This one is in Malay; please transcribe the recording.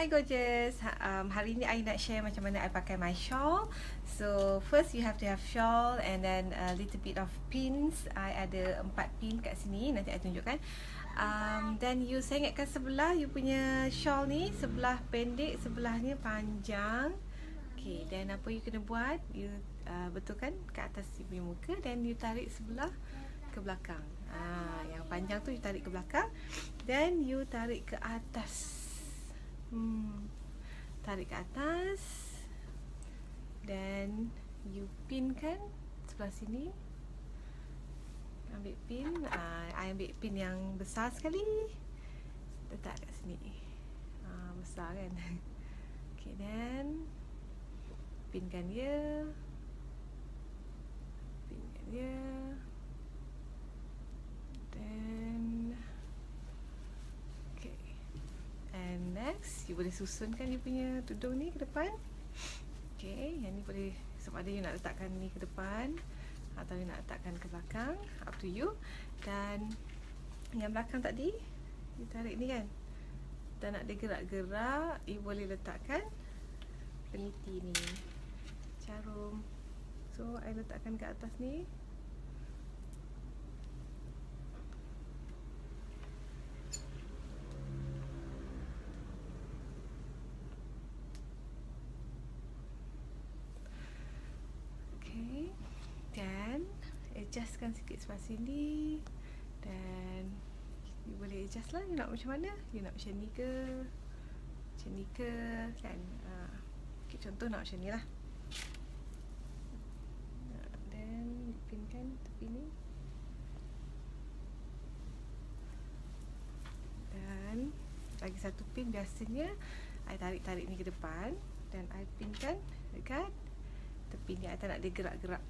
Hi gorgeous. Um, hari ni I nak share macam mana I pakai my shawl. So first you have to have shawl and then a little bit of pins. I ada empat pin kat sini. Nanti I tunjukkan. Um, then you sengitkan sebelah you punya shawl ni. Sebelah pendek, sebelahnya panjang. Okay, then apa you kena buat? You uh, betulkan ke atas you punya muka. Then you tarik sebelah ke belakang. Ah, yang panjang tu you tarik ke belakang. Then you tarik ke atas. Hmm. Tarik ke atas. Dan you pin kan sebelah sini. Ambil pin. Ah, I ambil pin yang besar sekali. Letak kat sini. Ah, besar kan. Okay, then pinkan dia. Pinkan dia. next You boleh susunkan you punya tudung ni ke depan. Okay, yang ni boleh Sama ada you nak letakkan ni ke depan Atau you nak letakkan ke belakang Up to you. Dan Yang belakang tadi You tarik ni kan. Dan nak dia gerak-gerak You boleh letakkan Peniti ni. Jarum So, I letakkan ke atas ni adjustkan sikit sebelah sini dan you boleh adjust lah you nak macam mana? You nak macam ni ke? Macam ni ke? Kan? Uh, okay, contoh nak macam ni lah. Then pinkan tepi ni. Dan lagi satu pin biasanya I tarik-tarik ni ke depan. Dan I pinkan dekat tepi ni. I tak nak dia gerak-gerak